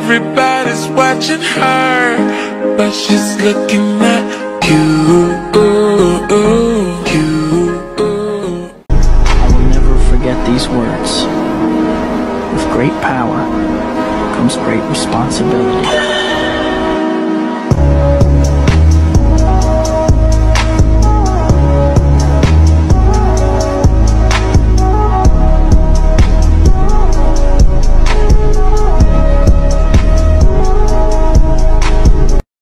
Everybody's watching her But she's looking at you. With great power comes great responsibility.